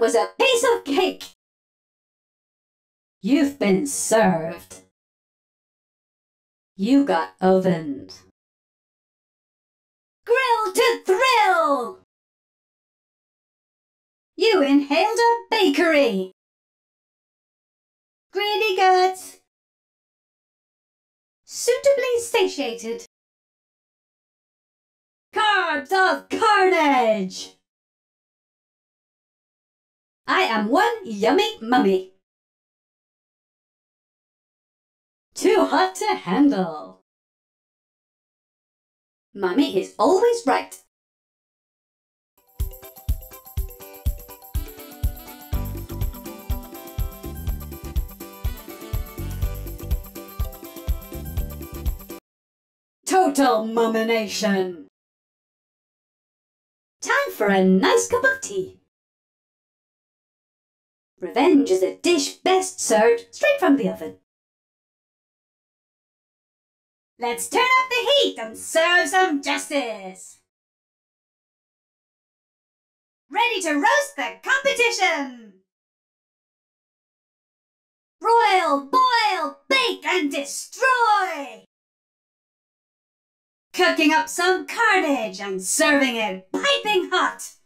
Was a piece of cake. You've been served. You got ovened. Grill to thrill! You inhaled a bakery. Greedy guts. Suitably satiated. Carbs of carnage! I am one yummy mummy. Too hot to handle. Mummy is always right. Total mummination. Time for a nice cup of tea. Revenge is a dish best served straight from the oven. Let's turn up the heat and serve some justice. Ready to roast the competition. Broil, boil, bake and destroy. Cooking up some carnage and serving it piping hot.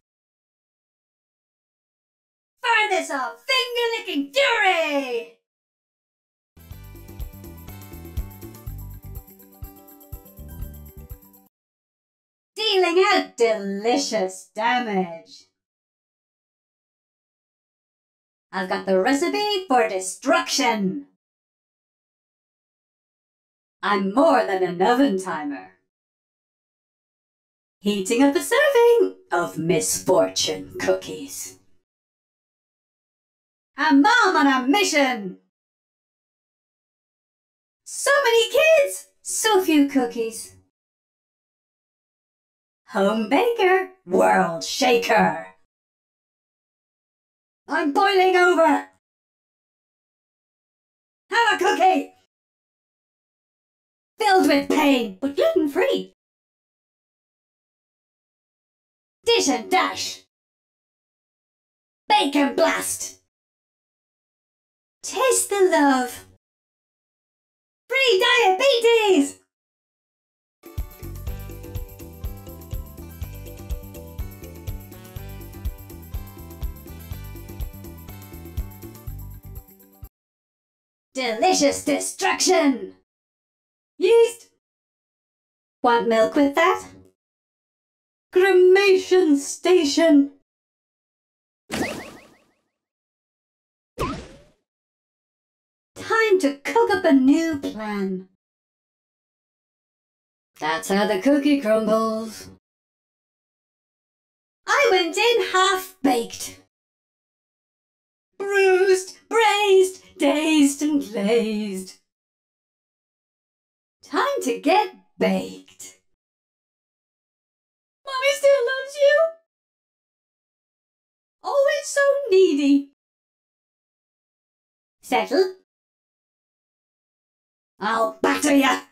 Furnace of finger-licking fury! Dealing out delicious damage. I've got the recipe for destruction. I'm more than an oven timer. Heating up a serving of misfortune cookies. A mom on a mission! So many kids, so few cookies. Home baker, world shaker. I'm boiling over. Have a cookie! Filled with pain, but gluten-free. Dish and dash. Bacon blast. Taste the love. Free diabetes! Delicious destruction! Yeast! Want milk with that? Cremation station! Time to cook up a new plan. That's how the cookie crumbles. I went in half-baked. Bruised, braised, dazed and glazed. Time to get baked. Mommy still loves you. Always so needy. Settle? I'll batter ya!